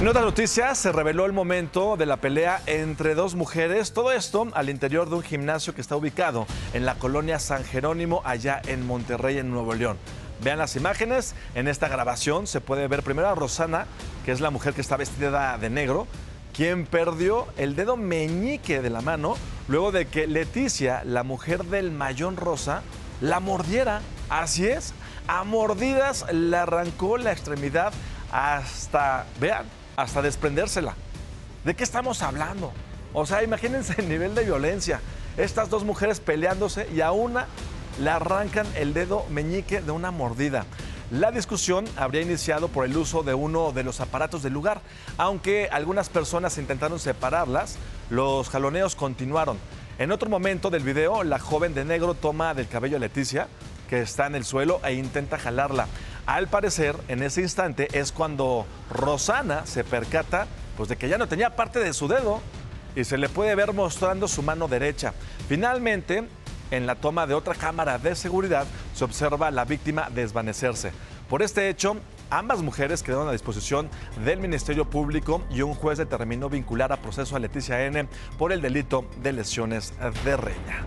En otras noticias, se reveló el momento de la pelea entre dos mujeres. Todo esto al interior de un gimnasio que está ubicado en la colonia San Jerónimo, allá en Monterrey, en Nuevo León. Vean las imágenes. En esta grabación se puede ver primero a Rosana, que es la mujer que está vestida de negro, quien perdió el dedo meñique de la mano luego de que Leticia, la mujer del mayón rosa, la mordiera. Así es, a mordidas le arrancó la extremidad hasta, vean, hasta desprendérsela. ¿De qué estamos hablando? O sea, imagínense el nivel de violencia. Estas dos mujeres peleándose y a una le arrancan el dedo meñique de una mordida. La discusión habría iniciado por el uso de uno de los aparatos del lugar. Aunque algunas personas intentaron separarlas, los jaloneos continuaron. En otro momento del video, la joven de negro toma del cabello a Leticia, que está en el suelo, e intenta jalarla. Al parecer, en ese instante es cuando Rosana se percata pues, de que ya no tenía parte de su dedo y se le puede ver mostrando su mano derecha. Finalmente, en la toma de otra cámara de seguridad, se observa a la víctima desvanecerse. Por este hecho, ambas mujeres quedaron a disposición del Ministerio Público y un juez determinó vincular a proceso a Leticia N por el delito de lesiones de reña.